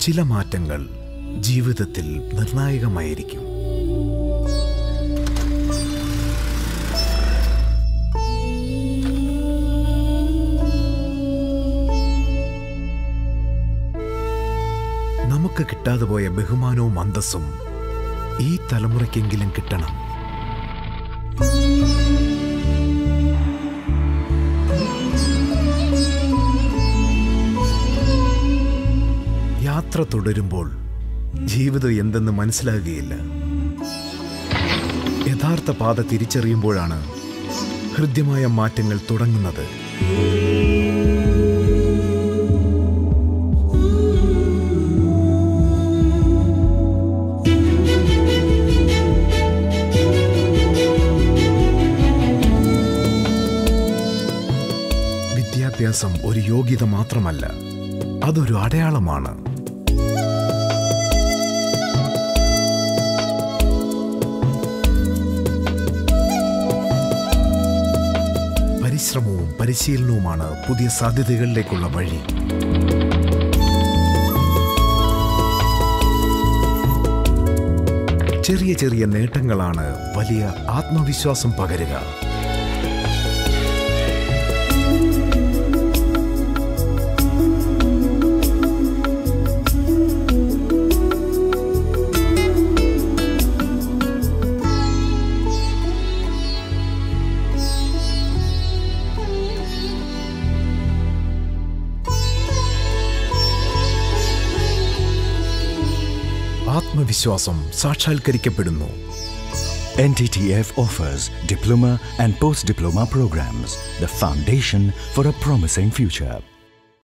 ചില മാറ്റങ്ങൾ ജീവിതത്തിൽ നിർണായകമായിരിക്കും. നമുക്ക് കിട്ടാതെ പോയ ബഹുമാനവും അന്തസ്സും ഈ തലമുറയ്ക്കെങ്കിലും കിട്ടണം. യാത്ര തുടരുമ്പോൾ ജീവിതം എന്തെന്ന് മനസ്സിലാകുകയില്ല. യഥാർത്ഥ പാത തിരിച്ചറിയുമ്പോഴാണ് ഹൃദ്യമായ മാറ്റങ്ങൾ തുടങ്ങുന്നത്. വിദ്യാഭ്യാസം ഒരു യോഗ്യത മാത്രമല്ല അതൊരു അടയാളമാണ്. പരിശ്രമവും പരിശീലനവുമാണ് പുതിയ സാധ്യതകളിലേക്കുള്ള വഴി. ചെറിയ ചെറിയ നേട്ടങ്ങളാണ് വലിയ ആത്മവിശ്വാസം പകരുക. ആത്മവിശ്വാസം സാക്ഷാത്കരിക്കപ്പെടുന്നു NTTF offers diploma and post diploma programs, the foundation for a promising future.